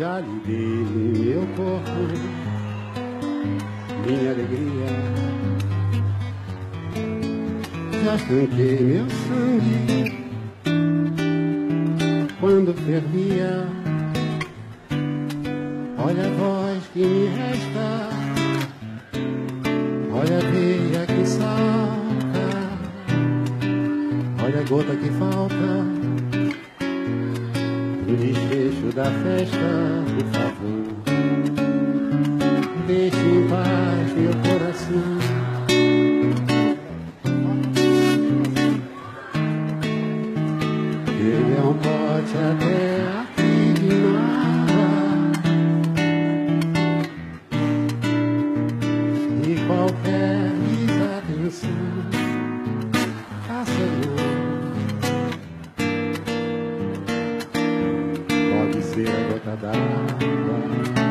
Já lhe dei meu corpo, minha alegria. Já estanquei meu sangue quando fervia. Olha a voz que me resta, olha a veia que salta, olha a gota que falta no desfecho da festa, por favor. Deixe em paz meu coração. Ele é um pote até aqui de nada. E qualquer desatenção, faça a gota d'água.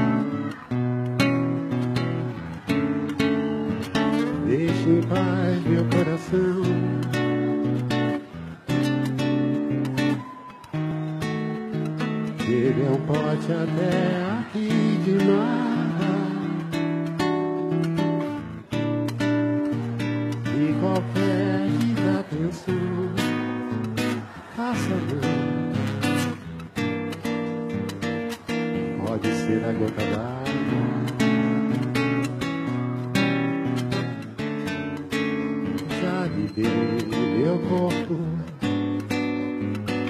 Deixe em paz meu coração. Ele é um pote até aqui de nada. E qualquer desatenção, faça não. Pode ser a gota d'água. Já dei meu corpo,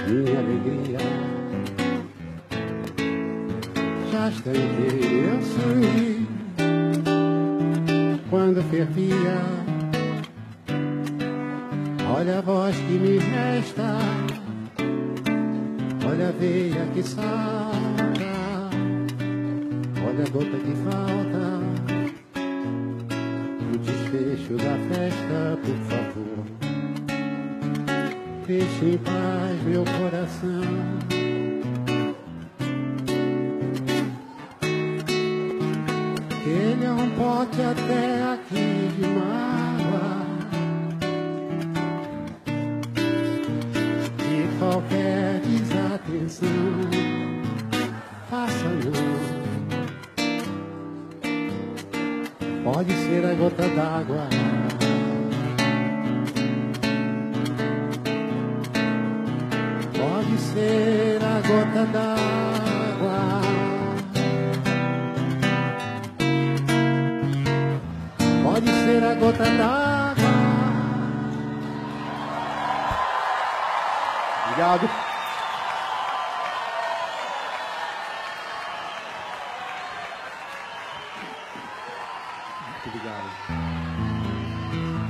minha alegria. Já estanquei meu sangue quando fervia. Olha a voz que me resta, olha a veia que salta, olha a gota que falta. No desfecho da festa, por favor, deixe em paz meu coração. Ele é um pote até aqui de mágoa E qualquer desatenção Faça não Pode ser a gota d'água Pode ser a gota d'água pode ser a gota d'água. Obrigado. Muito obrigado.